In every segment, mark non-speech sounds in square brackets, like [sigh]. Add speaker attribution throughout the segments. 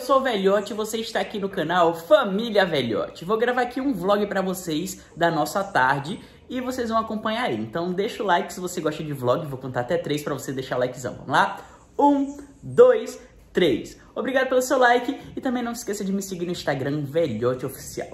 Speaker 1: eu sou o Velhote e você está aqui no canal Família Velhote. Vou gravar aqui um vlog para vocês da nossa tarde e vocês vão acompanhar aí. Então deixa o like se você gosta de vlog, vou contar até três para você deixar likezão. Vamos lá? Um, dois, três. Obrigado pelo seu like e também não se esqueça de me seguir no Instagram Velhote Oficial.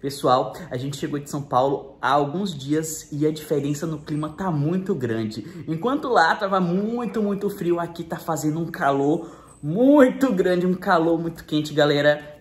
Speaker 1: Pessoal, a gente chegou de São Paulo há alguns dias e a diferença no clima tá muito grande. Enquanto lá tava muito, muito frio, aqui tá fazendo um calor muito grande, um calor muito quente, galera.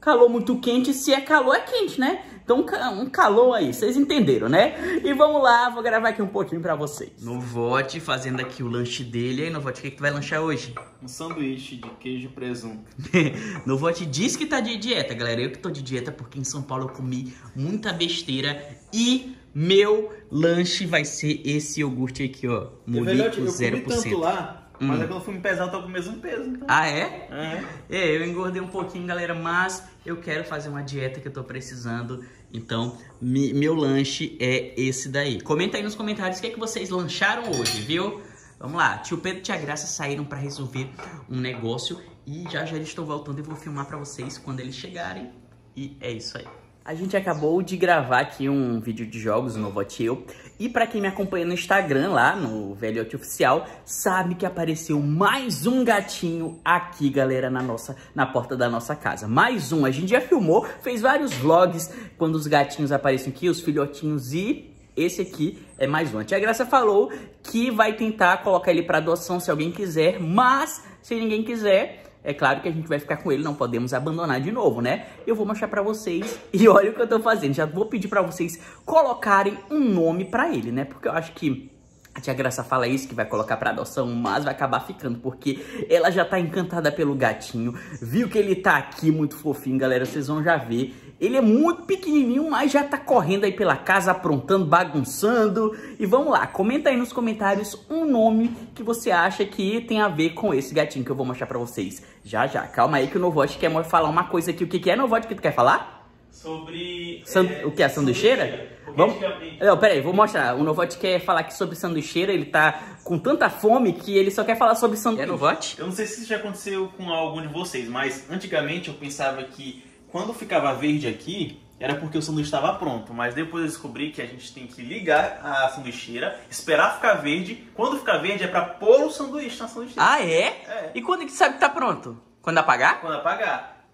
Speaker 1: Calor muito quente, se é calor, é quente, né? Então, um calor aí, vocês entenderam, né? E vamos lá, vou gravar aqui um pouquinho pra vocês. Novote fazendo aqui o lanche dele. E aí, Novote, o que, que tu vai lanchar hoje?
Speaker 2: Um sanduíche de queijo e presunto. [laughs]
Speaker 1: Novote diz que tá de dieta, galera. Eu que tô de dieta porque em São Paulo eu comi muita besteira e meu lanche vai ser esse iogurte aqui, ó.
Speaker 2: Molico 0%. Eu comi tanto lá mas hum. é quando eu fui me pesar, eu tô com o mesmo peso. Então.
Speaker 1: Ah, é? é? É, eu engordei um pouquinho, galera, mas eu quero fazer uma dieta que eu tô precisando. Então, mi, meu lanche é esse daí. Comenta aí nos comentários o que, é que vocês lancharam hoje, viu? Vamos lá, tio Pedro e tia Graça saíram para resolver um negócio e já já eles estão voltando e vou filmar para vocês quando eles chegarem. E é isso aí. A gente acabou de gravar aqui um vídeo de jogos no Votil. E para quem me acompanha no Instagram, lá no Velhote Oficial, sabe que apareceu mais um gatinho aqui, galera, na nossa na porta da nossa casa. Mais um. A gente já filmou, fez vários vlogs quando os gatinhos aparecem aqui, os filhotinhos e esse aqui é mais um. A tia Graça falou que vai tentar colocar ele para adoção se alguém quiser, mas se ninguém quiser, é claro que a gente vai ficar com ele, não podemos abandonar de novo, né? Eu vou mostrar pra vocês [laughs] e olha o que eu tô fazendo. Já vou pedir pra vocês colocarem um nome pra ele, né? Porque eu acho que a tia Graça fala isso, que vai colocar pra adoção, mas vai acabar ficando, porque ela já tá encantada pelo gatinho. Viu que ele tá aqui muito fofinho, galera, vocês vão já ver. Ele é muito pequenininho, mas já tá correndo aí pela casa, aprontando, bagunçando. E vamos lá, comenta aí nos comentários um nome que você acha que tem a ver com esse gatinho que eu vou mostrar pra vocês. Já, já, calma aí que o Novote quer falar uma coisa aqui. O que, que é, Novote, que tu quer falar?
Speaker 2: Sobre...
Speaker 1: San... É, o que? A sanduicheira? Vamos... Não, peraí, vou mostrar. O Novote quer falar aqui sobre sanduicheira, ele tá com tanta fome que ele só quer falar sobre sanduíche. É Novote?
Speaker 2: Eu não sei se isso já aconteceu com algum de vocês, mas antigamente eu pensava que quando ficava verde aqui, era porque o sanduíche estava pronto, mas depois eu descobri que a gente tem que ligar a sanduicheira, esperar ficar verde. Quando ficar verde é para pôr o sanduíche na sanduicheira.
Speaker 1: Ah, é? é? E quando que sabe que tá pronto? Quando apagar?
Speaker 2: Quando apagar.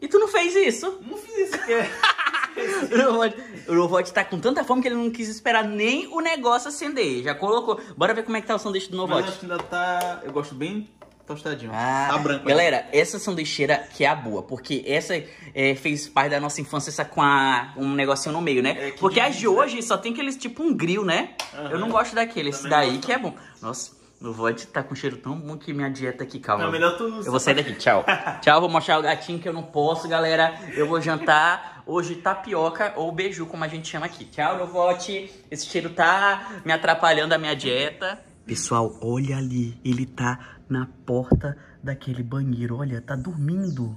Speaker 1: E tu não fez isso?
Speaker 2: Não fiz isso, [laughs]
Speaker 1: o Novote tá com tanta fome que ele não quis esperar nem o negócio acender. Já colocou. Bora ver como é que tá o sanduíche do Novote.
Speaker 2: Mas acho que ainda tá... Eu gosto bem tostadinho.
Speaker 1: Ah, tá branco. Galera, aí. essa sanduicheira que é a boa, porque essa é, fez parte da nossa infância essa com a, um negocinho no meio, né? É, porque as de hoje só tem aqueles tipo um grill, né? Uhum. Eu não gosto daquele, esse daí que é bom. Nossa, no VOD tá com cheiro tão bom que minha dieta aqui, calma.
Speaker 2: Não, melhor tu
Speaker 1: Eu vou sair daqui, tchau. [laughs] tchau, vou mostrar o gatinho que eu não posso, galera. Eu vou jantar hoje tapioca ou beiju, como a gente chama aqui. Tchau, Novote. Esse cheiro tá me atrapalhando a minha dieta. Pessoal, olha ali. Ele tá na porta daquele banheiro. Olha, tá dormindo.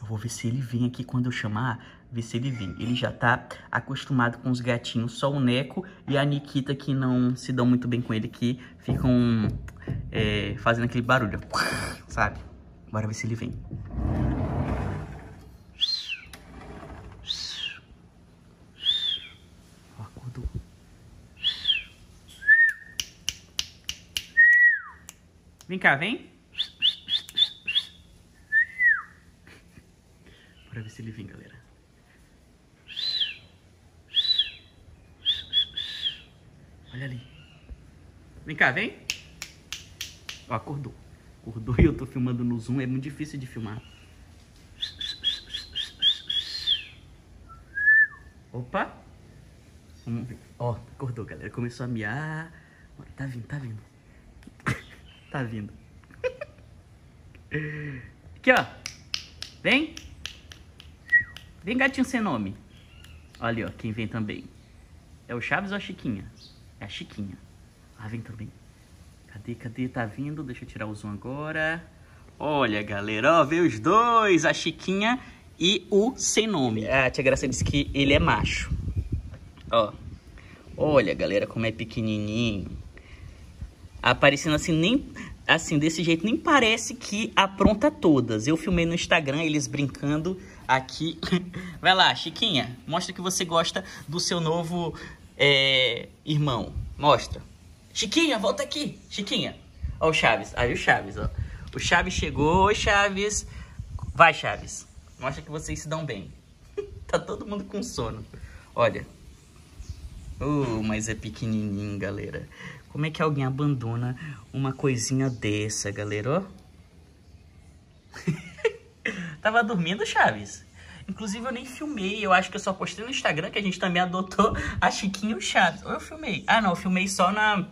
Speaker 1: Eu vou ver se ele vem aqui quando eu chamar ver se ele vem. Ele já tá acostumado com os gatinhos, só o Neco e a Nikita que não se dão muito bem com ele, que ficam é, fazendo aquele barulho, [laughs] sabe? Bora ver se ele vem. acordou. Vem cá, vem. Bora ver se ele vem, galera. Olha ali. Vem cá, vem. Ó, acordou. Acordou [laughs] e eu tô filmando no zoom. É muito difícil de filmar. Opa. Vamos ver. Ó, acordou, galera. Começou a miar. Tá vindo, tá vindo. Tá vindo. Aqui, ó. Vem. Vem, gatinho sem nome. Olha, ó, quem vem também. É o Chaves ou a Chiquinha? É a Chiquinha. Ah, vem também. Cadê, cadê? Tá vindo? Deixa eu tirar o zoom agora. Olha, galera, ó, veio os dois, a Chiquinha e o sem nome. A tia Graça disse que ele é macho. Ó. Olha, galera, como é pequenininho. Aparecendo assim, nem... assim, desse jeito, nem parece que apronta todas. Eu filmei no Instagram eles brincando aqui. [laughs] Vai lá, Chiquinha, mostra que você gosta do seu novo é, irmão. Mostra. Chiquinha, volta aqui. Chiquinha. Ó o Chaves. Aí o Chaves, ó. O Chaves chegou. Chaves. Vai, Chaves. Mostra que vocês se dão bem. [laughs] tá todo mundo com sono. Olha. Uh, mas é pequenininho, galera. Como é que alguém abandona uma coisinha dessa, galera? Ó. [laughs] Tava dormindo, Chaves? Inclusive, eu nem filmei. Eu acho que eu só postei no Instagram que a gente também adotou a Chiquinha e o Chaves. Ou eu filmei? Ah, não. Eu filmei só na,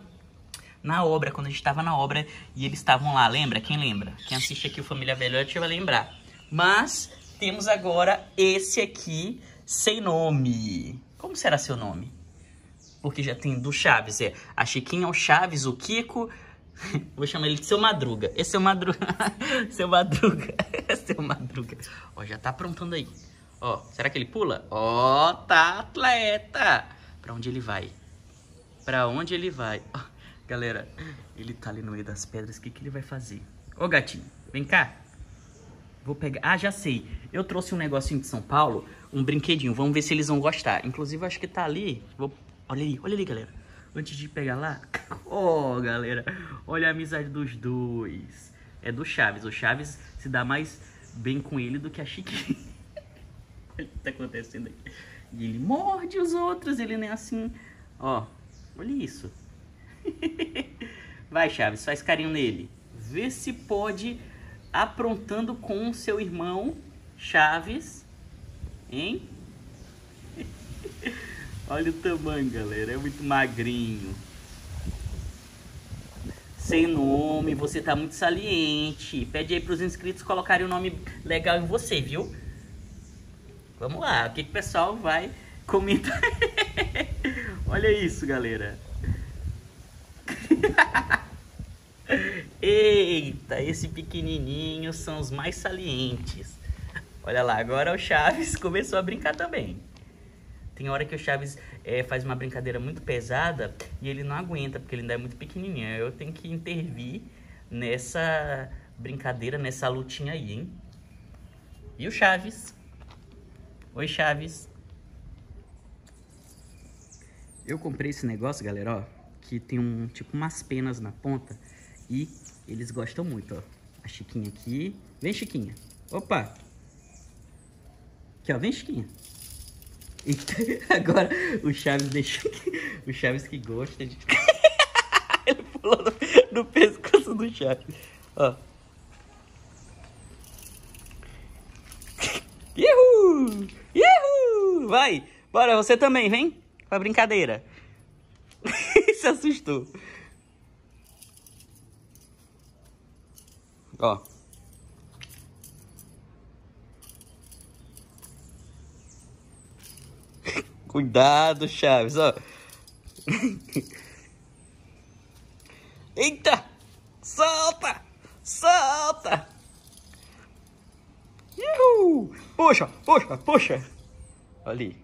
Speaker 1: na obra, quando a gente tava na obra e eles estavam lá. Lembra? Quem lembra? Quem assiste aqui o Família Velhote vai lembrar. Mas temos agora esse aqui sem nome. Como será seu nome? Porque já tem do Chaves. É a Chiquinha, o Chaves, o Kiko... [laughs] Vou chamar ele de seu Madruga. Esse é seu Madruga. [laughs] seu Madruga. [laughs] seu Madruga. Ó, já tá aprontando aí. Ó, será que ele pula? Ó, tá atleta. Pra onde ele vai? Pra onde ele vai? Ó, galera, ele tá ali no meio das pedras. O que, que ele vai fazer? Ô, gatinho, vem cá. Vou pegar... Ah, já sei. Eu trouxe um negocinho de São Paulo. Um brinquedinho. Vamos ver se eles vão gostar. Inclusive, acho que tá ali. Vou... Olha aí, olha ali, galera. Antes de pegar lá... [laughs] Oh, galera. Olha a amizade dos dois. É do Chaves. O Chaves se dá mais bem com ele do que a Chiquinha. [laughs] o que tá acontecendo aí? E ele morde os outros, ele nem é assim. Ó, olha isso. [laughs] Vai, Chaves, faz carinho nele. Vê se pode aprontando com seu irmão Chaves, hein? Olha o tamanho, galera. É muito magrinho. Sem nome, você tá muito saliente. Pede aí pros inscritos colocarem um nome legal em você, viu? Vamos lá, o que, que o pessoal vai comentar? [laughs] Olha isso, galera. [laughs] Eita, esse pequenininho são os mais salientes. Olha lá, agora o Chaves [laughs] começou a brincar também. Tem hora que o Chaves é, faz uma brincadeira muito pesada e ele não aguenta, porque ele ainda é muito pequenininho. Eu tenho que intervir nessa brincadeira, nessa lutinha aí, hein? E o Chaves? Oi, Chaves. Eu comprei esse negócio, galera, ó, que tem um tipo umas penas na ponta e eles gostam muito, ó. A Chiquinha aqui. Vem, Chiquinha. Opa! Aqui, ó. Vem, Chiquinha. [laughs] Agora o Chaves deixou. O Chaves que gosta de. [laughs] Ele pulou no, no pescoço do Chaves. Ó. Uhul! Uhul! Vai! Bora, você também, vem! Pra brincadeira. [laughs] Se assustou. Ó. Cuidado, Chaves, ó. Eita! Solta! Solta! Uhul! Puxa, puxa, puxa! Ali.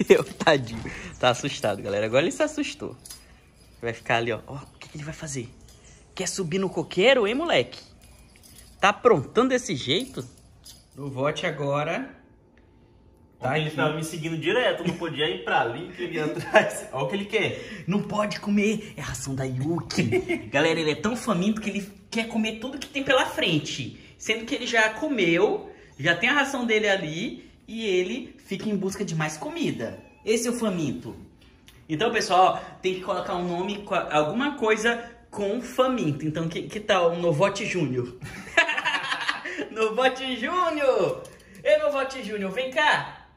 Speaker 1: [laughs] Eu, tadinho. Tá assustado, galera. Agora ele se assustou. Vai ficar ali, ó. Ó, o que, que ele vai fazer? Quer subir no coqueiro, hein, moleque? Tá aprontando desse jeito? No vote agora.
Speaker 2: Tá ele tava me seguindo direto, não podia ir pra ali que ele ia atrás. [laughs] Olha o que ele quer.
Speaker 1: Não pode comer. É a ração da Yuki. [laughs] Galera, ele é tão faminto que ele quer comer tudo que tem pela frente. Sendo que ele já comeu, já tem a ração dele ali e ele fica em busca de mais comida. Esse é o faminto. Então, pessoal, tem que colocar um nome, alguma coisa com faminto. Então, que, que tal o Novote Júnior? [laughs] Novote Júnior! Ei, Novote Júnior, vem cá!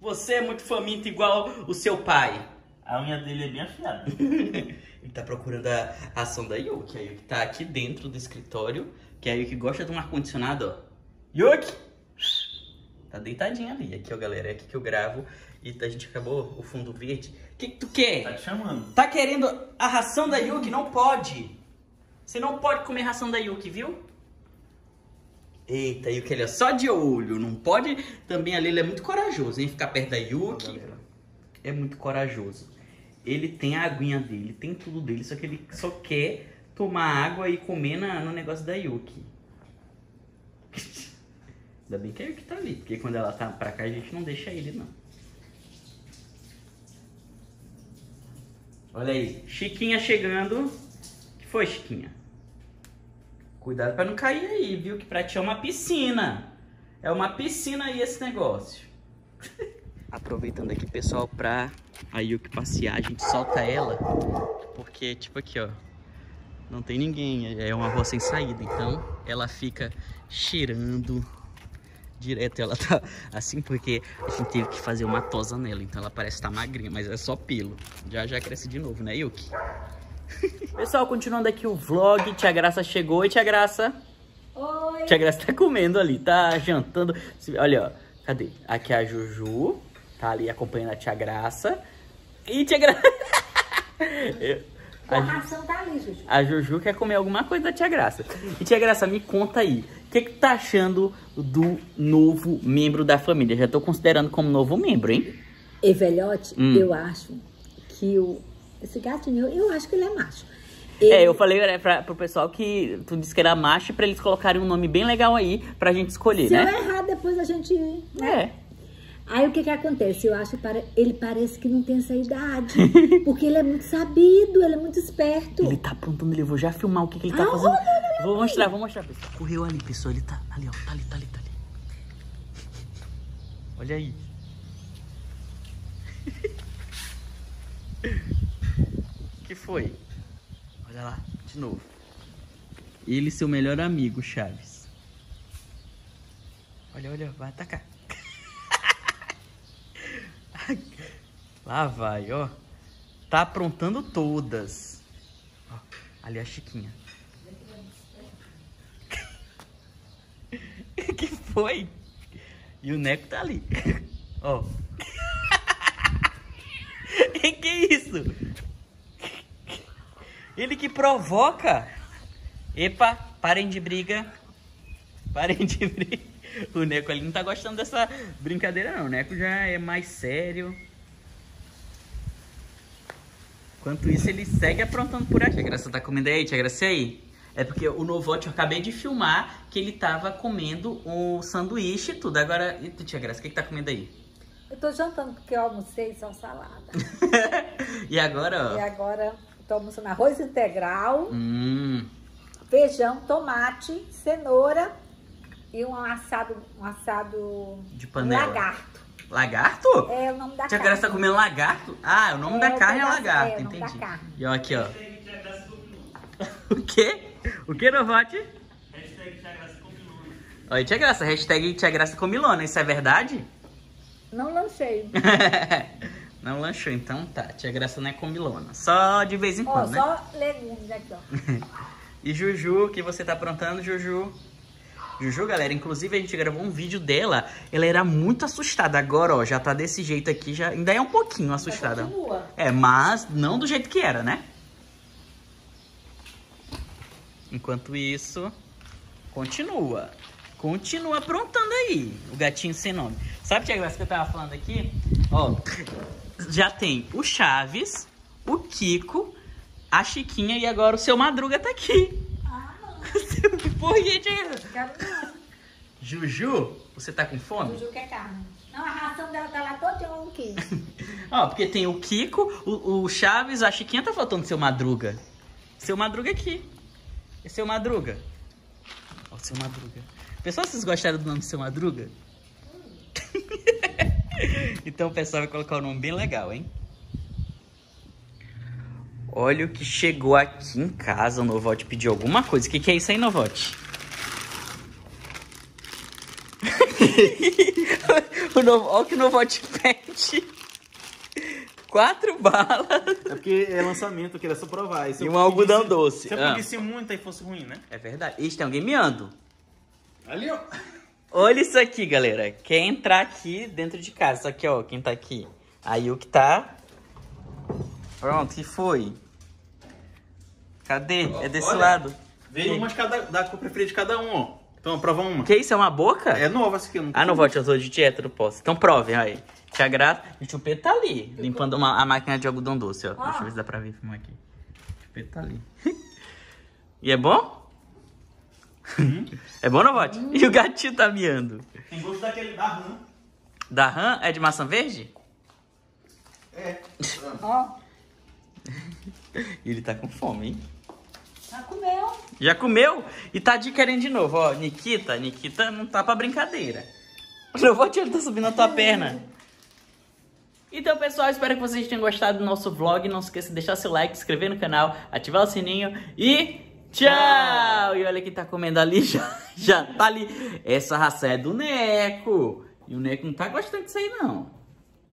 Speaker 1: Você é muito faminto igual o seu pai.
Speaker 2: A unha dele é bem afiada. [laughs]
Speaker 1: Ele tá procurando a ação da Yuki. A Yuki tá aqui dentro do escritório, que é a Yuki gosta de um ar-condicionado, ó. Yuki! Tá deitadinha ali. Aqui, ó, galera. É aqui que eu gravo. E a gente acabou o fundo verde. O que, que tu quer?
Speaker 2: Tá te chamando.
Speaker 1: Tá querendo a ração da Yuki? Não pode. Você não pode comer ração da Yuki, viu? Eita, Yuki, ele é só de olho. Não pode... Também ali, ele é muito corajoso, hein? Ficar perto da Yuki. é muito corajoso. Ele tem a aguinha dele, tem tudo dele, só que ele só quer tomar água e comer na, no negócio da Yuki. [laughs] Ainda bem que a Yuki tá ali, porque quando ela tá pra cá a gente não deixa ele, não. Olha aí, Chiquinha chegando. O que foi, Chiquinha? Cuidado pra não cair aí, viu? Que pra ti é uma piscina. É uma piscina aí esse negócio. [laughs] Aproveitando aqui, pessoal, pra a Yuki passear, a gente solta ela. Porque, tipo aqui, ó. Não tem ninguém, é uma rua sem saída. Então, ela fica cheirando direto. Ela tá [laughs] assim porque a gente teve que fazer uma tosa nela. Então, ela parece estar tá magrinha, mas é só pelo. Já já cresce de novo, né, Yuki? Pessoal, continuando aqui o vlog. Tia Graça chegou. E Tia Graça?
Speaker 3: Oi.
Speaker 1: Tia Graça tá comendo ali, tá jantando. Olha, ó. Cadê? Aqui é a Juju. Tá ali acompanhando a Tia Graça. E Tia Graça... [laughs]
Speaker 3: A, ração tá ali, Juju.
Speaker 1: A Juju quer comer alguma coisa da Tia Graça. E Tia Graça, me conta aí. O que, que tá achando do novo membro da família? Já tô considerando como novo membro, hein?
Speaker 3: E velhote, hum. eu acho que o. Esse gatinho, eu acho que ele é macho.
Speaker 1: Ele... É, eu falei né, pra, pro pessoal que tu disse que era macho pra eles colocarem um nome bem legal aí pra gente escolher,
Speaker 3: Se
Speaker 1: né?
Speaker 3: Se eu errar, depois a gente.
Speaker 1: Né?
Speaker 3: É. Aí o que que acontece? Eu acho que ele parece que não tem essa idade. [laughs] porque ele é muito sabido, ele é muito esperto.
Speaker 1: Ele tá aprontando ali, eu vou já filmar o que, que ele tá ah, fazendo. Olha, olha, vou mostrar, vou mostrar, pessoal. Correu ali, pessoal, ele tá ali, ó. Tá ali, tá ali, tá ali. Olha aí. [laughs] que foi? Olha lá, de novo. Ele seu melhor amigo, Chaves. Olha, olha, vai atacar. [laughs] Lá vai, ó. Tá aprontando todas. Ó, ali a Chiquinha. [laughs] que foi? E o Neco tá ali. [laughs] Ó. que isso? Ele que provoca. Epa, parem de briga. Parem de [laughs] briga. O Neco ali não tá gostando dessa brincadeira não. O Neco já é mais sério. Enquanto isso, ele segue aprontando por aqui. Tia Graça tá comendo aí, Tia Graça aí? É porque o Novote, eu acabei de filmar que ele tava comendo um sanduíche e tudo. Agora, e tu, Tia Graça, o que que tá comendo aí?
Speaker 3: Eu tô jantando porque eu almocei só salada. [laughs]
Speaker 1: e agora, ó?
Speaker 3: E agora, tô almoçando arroz integral,
Speaker 1: hum.
Speaker 3: feijão, tomate, cenoura e um assado, um assado
Speaker 1: de panela.
Speaker 3: lagarto.
Speaker 1: Lagarto?
Speaker 3: É o nome da
Speaker 1: Tia
Speaker 3: carne.
Speaker 1: Graça tá comendo lagarto? Ah, o nome
Speaker 3: é,
Speaker 1: da carne é lagarto,
Speaker 3: é,
Speaker 1: entendi. E ó, aqui, ó. [laughs] o quê? O que, Novote?
Speaker 2: Hashtag Tia Graça Comilona.
Speaker 1: Oi, Tia Graça, hashtag Tia Graça Comilona, isso é verdade?
Speaker 3: Não lancei. [laughs]
Speaker 1: não lanchou, então tá. Tia Graça não é comilona. Só de vez em quando, né?
Speaker 3: Só legumes aqui, ó. [laughs]
Speaker 1: e Juju, o que você tá aprontando, Juju? Juju, galera, inclusive a gente gravou um vídeo dela, ela era muito assustada. Agora, ó, já tá desse jeito aqui, já ainda é um pouquinho assustada.
Speaker 3: Continua.
Speaker 1: É, mas não do jeito que era, né? Enquanto isso, continua. Continua aprontando aí, o gatinho sem nome. Sabe, Tiago, que eu tava falando aqui? Ó, já tem o Chaves, o Kiko, a Chiquinha e agora o seu Madruga tá aqui. [laughs] Por que,
Speaker 3: Quero não.
Speaker 1: Juju, você tá com fome?
Speaker 3: Juju quer carne. Não, a ração dela tá lá toda um quilo. [laughs]
Speaker 1: Ó, porque tem o Kiko, o, o Chaves, a Chiquinha tá faltando seu Madruga. Seu Madruga aqui. É seu Madruga. Ó, seu Madruga. Pessoal, vocês gostaram do nome seu Madruga? [laughs] então o pessoal vai colocar o um nome bem legal, hein? Olha o que chegou aqui em casa. O Novote pediu alguma coisa. O que, que é isso aí, Novote? [laughs] o Novo... Olha o que o Novote pede. Quatro balas.
Speaker 2: É porque é lançamento, eu queria só provar.
Speaker 1: E, um algodão
Speaker 2: pedisse,
Speaker 1: doce.
Speaker 2: Se eu ah. pedisse muito, aí fosse ruim, né?
Speaker 1: É verdade. Ixi, tem alguém miando.
Speaker 2: Ali, ó.
Speaker 1: Olha isso aqui, galera. Quer entrar aqui dentro de casa. Só que, ó, quem tá aqui? Aí o que tá... Pronto, que foi? Cadê? É desse
Speaker 2: Olha,
Speaker 1: lado.
Speaker 2: Veio uma de cada, da cor preferida de cada um, ó. Então, prova uma.
Speaker 1: Que isso, é uma boca?
Speaker 2: É nova essa aqui. eu não-
Speaker 1: Ah, não volte, eu tô de dieta, não posso. Então provem, aí. Te agrada. O chupeta tá ali, limpando uma- a máquina de algodão doce, ó. Deixa eu ver se dá pra ver filmar aqui. O chupeta tá ali. [laughs] e é bom? [laughs] é bom, não volte? E o gatinho tá miando.
Speaker 2: Tem gosto daquele da rã.
Speaker 1: Da rã é de maçã verde?
Speaker 2: É.
Speaker 3: Ó, [laughs]
Speaker 1: E ele tá com fome, hein?
Speaker 3: já comeu.
Speaker 1: Já comeu? E tá de querendo de novo, ó. Nikita, Nikita não tá pra brincadeira. [laughs] Não vou ele tá subindo na tua perna. Então, pessoal, espero que vocês tenham gostado do nosso vlog. Não se esqueça de deixar seu like, se inscrever no canal, ativar o sininho e tchau! E olha quem tá comendo ali, [laughs] já, já tá ali. Essa raça é do Neco. E o Neco não tá gostando disso aí, não.